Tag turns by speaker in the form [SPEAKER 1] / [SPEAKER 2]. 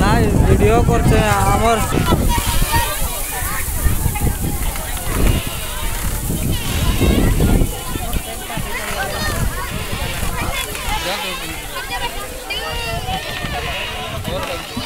[SPEAKER 1] না ভিডিও করছে আমার
[SPEAKER 2] जा दो Terima kasih.